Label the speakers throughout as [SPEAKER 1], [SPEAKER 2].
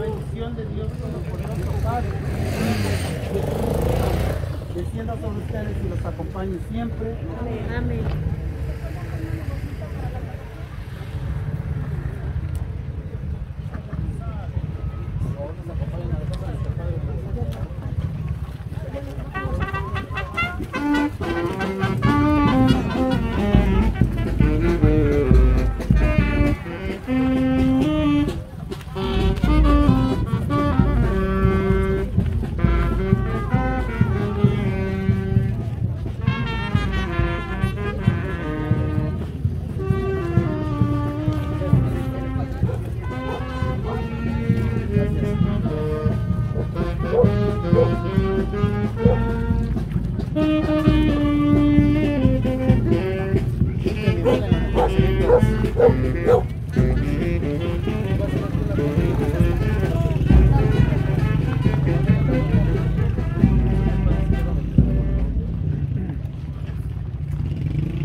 [SPEAKER 1] Bendición de Dios Todopoderoso Padre descienda sobre ustedes y los acompañe siempre.
[SPEAKER 2] Amén.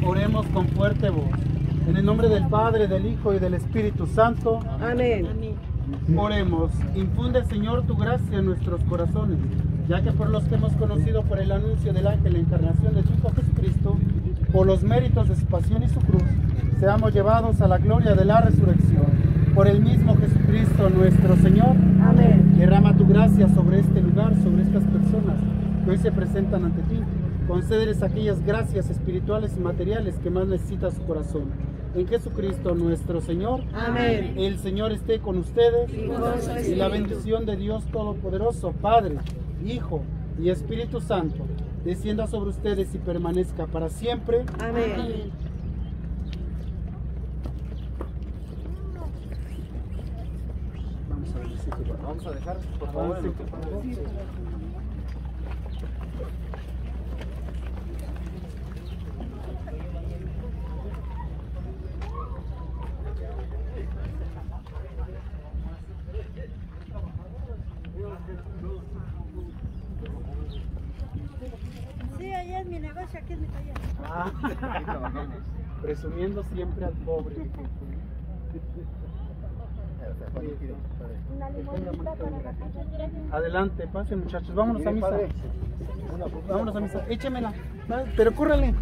[SPEAKER 1] Oremos con fuerte voz. En el nombre del Padre, del Hijo y del Espíritu Santo.
[SPEAKER 2] Amén.
[SPEAKER 1] Oremos, infunde Señor tu gracia en nuestros corazones, ya que por los que hemos conocido por el anuncio del ángel la encarnación de tu Hijo Jesucristo, por los méritos de su pasión y su cruz, seamos llevados a la gloria de la resurrección. Por el mismo Jesucristo nuestro Señor,
[SPEAKER 2] Amén.
[SPEAKER 1] derrama tu gracia sobre este lugar, sobre estas personas que hoy se presentan ante ti. Concédeles aquellas gracias espirituales y materiales que más necesita su corazón. En Jesucristo nuestro Señor.
[SPEAKER 2] Amén.
[SPEAKER 1] El Señor esté con ustedes
[SPEAKER 2] Y con su
[SPEAKER 1] y la bendición de Dios Todopoderoso, Padre, Hijo y Espíritu Santo, descienda sobre ustedes y permanezca para siempre.
[SPEAKER 2] Amén.
[SPEAKER 1] Vamos a ver,
[SPEAKER 3] Vamos a dejar, por favor,
[SPEAKER 4] Es mi negocio, aquí es mi taller.
[SPEAKER 1] Ah, presumiendo siempre al pobre. Adelante, pasen muchachos, vámonos a misa. Vámonos a misa. Échemela, pero córrele.